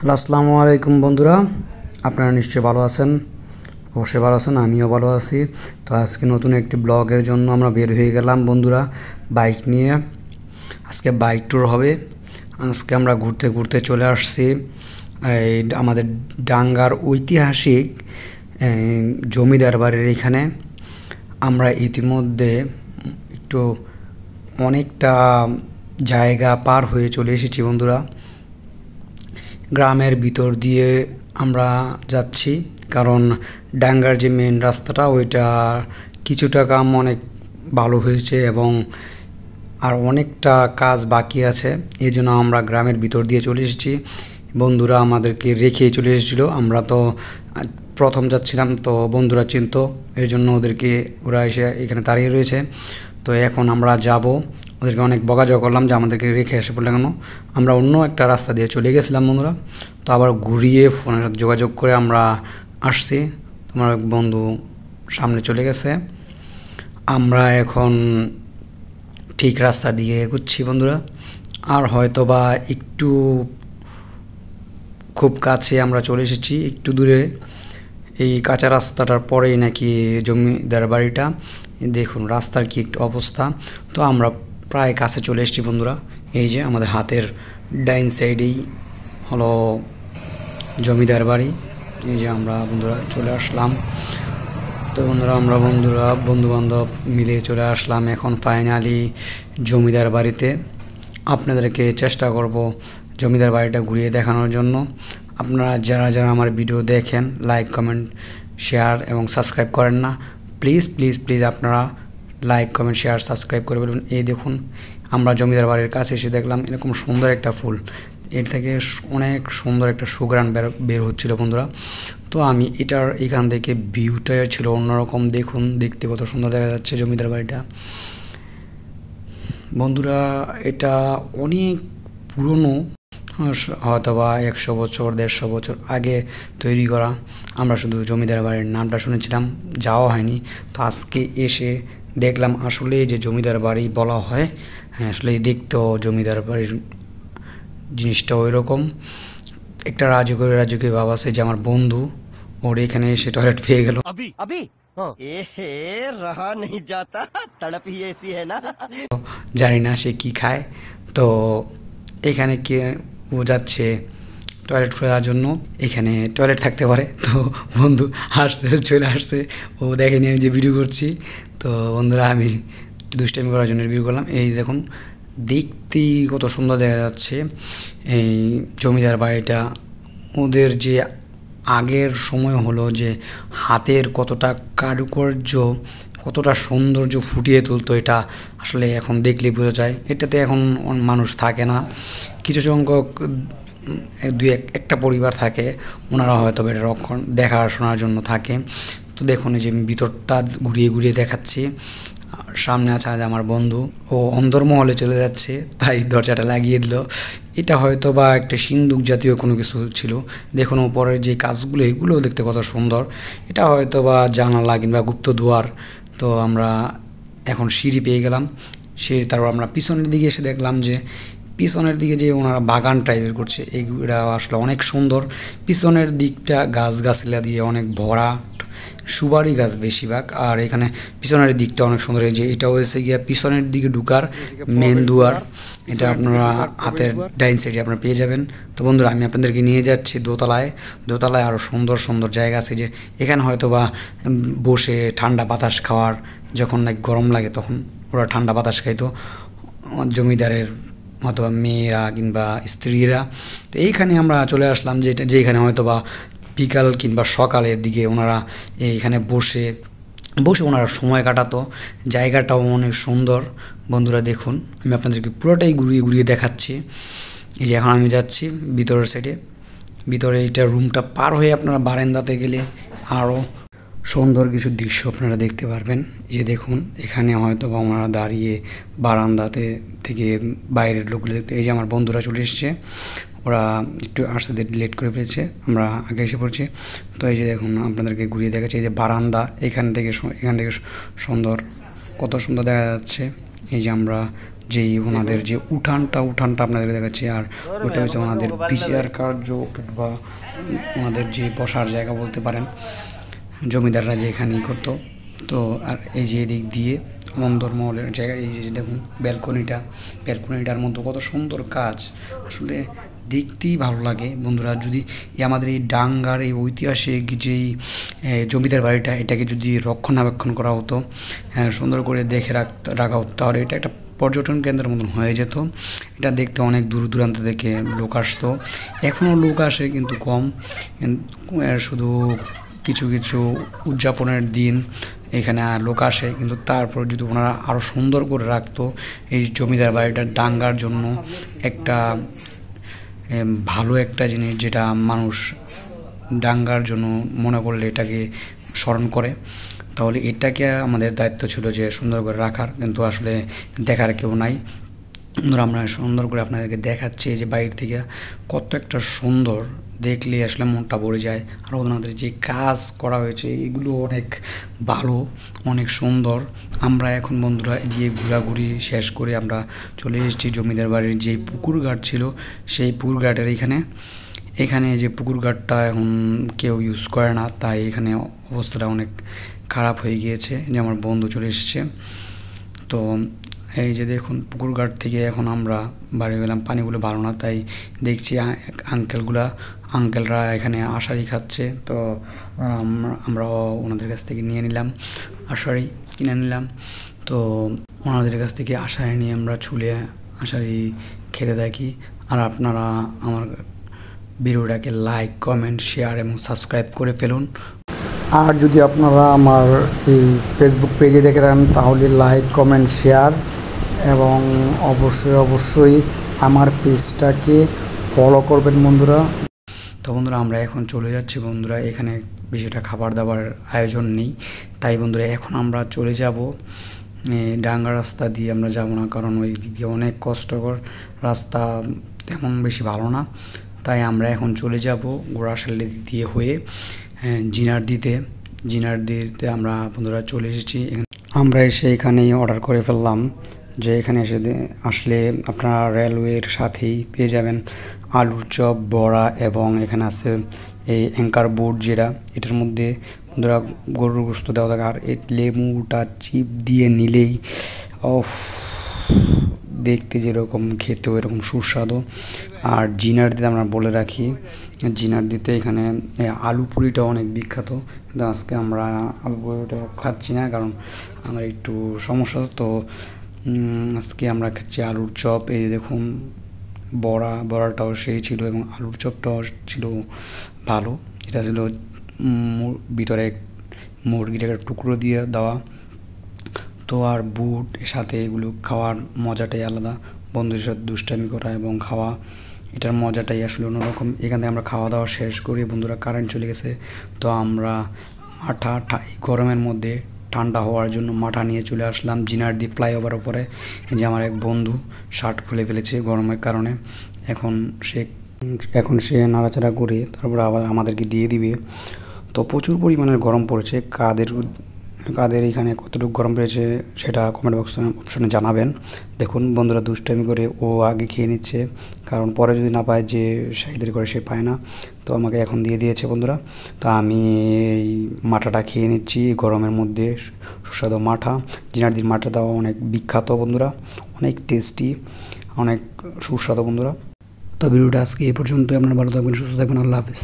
Hello, আসসালামু আলাইকুম বন্ধুরা। আপনারা নিশ্চয়ই ভালো আছেন? অবশ্যই ভালো আছেন, আমিও ভালো আছি। তো আজকে নতুন একটি ব্লগের জন্য আমরা বের হয়ে গেলাম বন্ধুরা বাইক নিয়ে। আজকে বাইক ট্যুর হবে। আজকে আমরা ঘুরতে ঘুরতে চলে আসছি। এই আমাদের ডাঙ্গার ঐতিহাসিক জমিদার বাড়ির এখানে। আমরা ইতিমধ্যে একটু অনেকটা জায়গা পার হয়ে চলে এসেছি বন্ধুরা। গ্রামের ভিতর দিয়ে আমরা যাচ্ছি। কারণ ডাঙ্গার যে মেন রাস্তাটা, ওইটা কিছুটা কাম অনেক ভালো হয়েছে এবং আর অনেকটা কাজ বাকি আছে। এই জন্য আমরা গ্রামের ভিতর দিয়ে চলে এসেছি। বন্ধুরা আমাদেরকে রেখে চলে এসেছিল। আমরা তো প্রথম যাচ্ছিলাম, তো বন্ধুরা চিনত। এর জন্য ওদেরকে ওরা এসে এখানে দাঁড়িয়ে রয়েছে। তো এখন আমরা যাব। ওদেরকে অনেক বকাঝকা করলাম যে আমাদেরকে রেখে এসে পড়লে কেন? আমরা অন্য একটা রাস্তা দিয়ে চলে গেছিলাম বন্ধুরা। তো আবার ঘুরিয়ে ফোনের সাথে যোগাযোগ করে আমরা আসছি। তোমার এক বন্ধু সামনে চলে গেছে। আমরা এখন ঠিক রাস্তা দিয়ে এগুচ্ছি বন্ধুরা। আর হয়তো বা একটু খুব কাছে আমরা চলে এসেছি, একটু দূরে। এই কাঁচা রাস্তাটার পরেই নাকি জমিদার বাড়িটা। দেখুন রাস্তার কি একটু অবস্থা। তো আমরা প্রায় কাছে চলে এসেছি বন্ধুরা। এই যে আমাদের হাতের ডাইন সাইডেই হলো জমিদার বাড়ি। এই যে আমরা বন্ধুরা চলে আসলাম। তো বন্ধুরা, আমরা বন্ধুরা বন্ধু বান্ধব মিলে চলে আসলাম এখন ফাইনালি জমিদার বাড়িতে। আপনাদেরকে চেষ্টা করব জমিদার বাড়িটা ঘুরিয়ে দেখানোর জন্য। আপনারা যারা যারা আমার ভিডিও দেখেন লাইক কমেন্ট শেয়ার এবং সাবস্ক্রাইব করেন না প্লিজ প্লিজ প্লিজ আপনারা লাইক কমেন্ট শেয়ার সাবস্ক্রাইব করে বলবেন এই দেখুন, আমরা জমিদার বাড়ির কাছে এসে দেখলাম, এরকম সুন্দর একটা ফুল। এর থেকে অনেক সুন্দর একটা সুগ্রান বের বের হচ্ছিল বন্ধুরা। তো আমি এটার এখান থেকে ভিউটা ছিল অন্যরকম। দেখুন, দেখতে কত সুন্দর দেখা যাচ্ছে জমিদার বাড়িটা। বন্ধুরা, এটা অনেক পুরনো হয়তো বা একশো বছর, দেড়শো বছর আগে তৈরি করা। আমরা শুধু জমিদার বাড়ির নামটা শুনেছিলাম, যাওয়া হয়নি। তো আজকে এসে দেখলাম আসলে যে জমিদার বাড়ি বলা হয় হ্যাঁ আসলে দেখতো জমিদার বাড়ির জিনিসটা ওই রকম একটা রাজকীয় রাজকীয় বাবা আছে যে আমার বন্ধু ওর এখানে এসে টয়লেট পেয়ে গেল। হ্যাঁ। জানি না সে কি খায়। তো এখানে কে ও যাচ্ছে টয়লেট খোঁজার জন্য এখানে টয়লেট থাকতে পারে। তো বন্ধু হাসতে চলে আসছে। ও দেখেনি আমি যে ভিডিও করছি। তো বন্ধুরা, আমি দুষ্টামি করার জন্য ভিডিও করলাম। এই দেখুন, দেখতে কত সুন্দর দেখা যাচ্ছে। এই জমিদার বাড়িটা, ওদের যে আগের সময় হলো যে হাতের কতটা কারুকার্য, কতটা সৌন্দর্য ফুটিয়ে তুলতো, এটা আসলে এখন দেখলেই বোঝা যায়। এটাতে এখন মানুষ থাকে না। কিছু সংখ্যক দুই এক একটা পরিবার থাকে, ওনারা হয়তো এটা রক্ষণ দেখাশোনার জন্য থাকে। তো দেখুন এই যে ভিতরটা ঘুরিয়ে ঘুরিয়ে দেখাচ্ছি। সামনে আছে আজ আমার বন্ধু। ও অন্দরমহলে চলে যাচ্ছে, তাই দরজাটা লাগিয়ে দিল। এটা হয়তো বা একটা সিন্দুক জাতীয় কোনো কিছু ছিল। দেখুন ওপরের যে কাজগুলো এগুলো দেখতে কত সুন্দর। এটা হয়তো বা জানালা কিংবা গুপ্ত দুয়ার। তো আমরা এখন সিঁড়ি পেয়ে গেলাম। সিঁড়ি, তারপর আমরা পিছনের দিকে এসে দেখলাম যে পিছনের দিকে যে ওনারা বাগান টাইপের করছে এইগুলা আসলে অনেক সুন্দর। পিছনের দিকটা গাছ গাছলা দিয়ে অনেক ভরা। সুপারি গাছ বেশিরভাগ। আর এখানে পিছনের দিকটা অনেক সুন্দর, এই যে এটা হয়েছে গিয়া পিছনের দিকে ঢুকার মেন দুয়ার। এটা আপনারা হাতের ডাইন সাইডে আপনারা পেয়ে যাবেন। তো বন্ধুরা, আমি আপনাদেরকে নিয়ে যাচ্ছি দোতলায়। দোতলায় আরও সুন্দর সুন্দর জায়গা আছে যে এখানে হয়তো বা বসে ঠান্ডা বাতাস খাওয়ার যখন নাকি গরম লাগে তখন ওরা ঠান্ডা বাতাস খাইতো। জমিদারের অথবা মেয়েরা কিংবা স্ত্রীরা। তো এইখানে আমরা চলে আসলাম যেটা যেখানে হয়তো বা বিকাল কিংবা সকালের দিকে ওনারা এইখানে বসে বসে ওনারা সময় কাটাতো। জায়গাটাও অনেক সুন্দর। বন্ধুরা দেখুন, আমি আপনাদেরকে পুরোটাই ঘুরিয়ে ঘুরিয়ে দেখাচ্ছি। এই যে এখন আমি যাচ্ছি ভিতরের সাইডে ভিতরে এইটা রুমটা পার হয়ে আপনারা বারান্দাতে গেলে আরও সুন্দর কিছু দৃশ্য আপনারা দেখতে পারবেন। যে দেখুন, এখানে হয়তো বা ওনারা দাঁড়িয়ে বারান্দাতে থেকে বাইরের লোকগুলো দেখতে এই যে আমার বন্ধুরা চলে এসেছে। ওরা একটু আসতে লেট করে ফেলেছে, আমরা আগে এসে পড়ছি। তো এই যে দেখুন, আপনাদেরকে ঘুরিয়ে দেখাচ্ছি, এই যে বারান্দা, এখান থেকে এখান থেকে সুন্দর, কত সুন্দর দেখা যাচ্ছে। এই যে আমরা যেই ওনাদের যে উঠানটা উঠানটা আপনাদের দেখাচ্ছি, আর ওইটা হচ্ছে ওনাদের বিচার কার্য কিংবা ওনাদের যে বসার জায়গা বলতে পারেন, জমিদাররা যে এখানেই করতো। তো আর এই যে এদিক দিয়ে মন্দিরমহলের জায়গা, এই যে দেখুন, ব্যালকনিটা, ব্যালকনিটার মধ্যে কত সুন্দর কাজ। আসলে দেখতেই ভালো লাগে। বন্ধুরা, যদি আমাদের এই ডাঙ্গার এই ঐতিহাসিক যেই জমিদার বাড়িটা, এটাকে যদি রক্ষণাবেক্ষণ করা হতো সুন্দর করে দেখে রাখতে রাখা হতো, তাহলে এটা একটা পর্যটন কেন্দ্রের মতন হয়ে যেত। এটা দেখতে অনেক দূর দূরান্ত থেকে লোক আসতো। এখনও লোক আসে, কিন্তু কম। শুধু কিছু কিছু উদযাপনের দিন এখানে লোক আসে, কিন্তু তারপর যদি ওনারা আরও সুন্দর করে রাখতো এই জমিদার বাড়িটা ডাঙ্গার জন্য একটা ভালো একটা জিনিস যেটা মানুষ ডাঙ্গার জন্য মনে করলে এটাকে স্মরণ করে। তাহলে এটাকে আমাদের দায়িত্ব ছিল যে সুন্দর করে রাখার, কিন্তু আসলে দেখার কেউ নাই। আমরা সুন্দর করে আপনাদেরকে দেখাচ্ছি যে বাইরে থেকে কত একটা সুন্দর দেখলে আসলে মনটা ভরে যায়। আর ওনাদের যে কাজ করা হয়েছে, এগুলো অনেক ভালো, অনেক সুন্দর। আমরা এখন বন্ধুরা দিয়ে ঘোরাঘুরি শেষ করে আমরা চলে এসেছি জমিদার বাড়ির যে পুকুর ঘাট ছিল, সেই পুকুর ঘাটের এখানে। এখানে যে পুকুর ঘাটটা এখন কেউ ইউজ করে না, তাই এখানে অবস্থাটা অনেক খারাপ হয়ে গিয়েছে। যে আমার বন্ধু চলে এসেছে। তো এই যে দেখুন পুকুর ঘাট থেকে এখন আমরা বাড়ি গেলাম, পানিগুলো ভালো না, তাই দেখছি আঙ্কেলগুলা আঙ্কেলরা এখানে আশারি খাচ্ছে, তো আমরা ওনাদের কাছ থেকে নিয়ে নিলাম, আশারি কিনে নিলাম, তো ওনাদের কাছ থেকে আশারি নিয়ে আমরা ছুলে আশারি খেতে থাকি, আর আপনারা আমার ভিডিওটাকে লাইক কমেন্ট শেয়ার এবং সাবস্ক্রাইব করে ফেলুন। আর যদি আপনারা আমার এই ফেসবুক পেজে দেখে থাকেন, তাহলে লাইক কমেন্ট শেয়ার এবং অবশ্যই অবশ্যই আমার পেজটাকে ফলো করবেন বন্ধুরা। তো বন্ধুরা, আমরা এখন চলে যাচ্ছি বন্ধুরা, এখানে বেশিটা খাবার দাবার আয়োজন নেই। তাই বন্ধুরা, এখন আমরা চলে যাব। ডাঙ্গা রাস্তা দিয়ে আমরা যাব না, কারণ ওই দিয়ে অনেক কষ্টকর রাস্তা, তেমন বেশি ভালো না। তাই আমরা এখন চলে যাব গোড়াশালি দিয়ে হয়ে জিনার দিতে জিনার দিতে আমরা বন্ধুরা চলে এসেছি। আমরা এসে এখানেই অর্ডার করে ফেললাম। যে এখানে এসে আসলে আপনারা রেলওয়ের সাথেই পেয়ে যাবেন আলুর চপ, বড়া এবং এখানে আছে এই অ্যাঙ্কার বোর্ড যেটা। এটার মধ্যে বন্ধুরা গরুর গোস্ত দেওয়া থাকে। আর এই লেবুটা চিপ দিয়ে নিলেই অফ দেখতে যেরকম খেতেও এরকম সুস্বাদু। আর জিনার দিতে আমরা বলে রাখি, জিনার দিতে এখানে আলু পুরিটা অনেক বিখ্যাত। কিন্তু আজকে আমরা আলু পুরিটা খাচ্ছি না কারণ আমার একটু সমস্যা। তো আজকে আমরা খাচ্ছি আলুর চপ। এই দেখুন, বড়া, বড়াটাও সেই ছিল এবং আলুর চপটাও ছিল ভালো। এটা ছিল ভিতরে মুরগিটাকে টুকরো দিয়ে দেওয়া। তো আর বুট সাথে এগুলো খাওয়ার মজাটাই আলাদা। বন্ধুদের সাথে দুষ্টামি করা এবং খাওয়া, এটার মজাটাই আসলে অন্যরকম। এখান আমরা খাওয়া দাওয়া শেষ করি, বন্ধুরা কারেন্ট চলে গেছে। তো আমরা মাঠা গরমের মধ্যে ঠান্ডা হওয়ার জন্য মাঠা নিয়ে চলে আসলাম। জিনার দিয়ে ফ্লাইওভার ওপরে। যে আমার এক বন্ধু শার্ট খুলে ফেলেছে গরমের কারণে। এখন সে এখন সে নাড়াচাড়া করে তারপর আবার আমাদেরকে দিয়ে দিবে। তো প্রচুর পরিমাণের গরম পড়েছে। কাদের কাদের এখানে কতটুকু গরম পেয়েছে সেটা কমেন্ট বক্স অপশনে জানাবেন। দেখুন বন্ধুরা দুষ্টামি করে ও আগে খেয়ে নিচ্ছে। কারণ পরে যদি না পায় যে শাহিদের করে সে পায় না। তো আমাকে এখন দিয়ে দিয়েছে বন্ধুরা। তো আমি এই মাঠাটা খেয়ে নিচ্ছি, গরমের মধ্যে সুস্বাদু মাঠা। জিনারদির মাঠা দেওয়া অনেক বিখ্যাত বন্ধুরা, অনেক টেস্টি অনেক সুস্বাদু বন্ধুরা। তো ভিডিওটা আজকে এই পর্যন্ত আপনার ভালো থাকবেন, সুস্থ থাকবেন, আল্লাহ হাফিজ।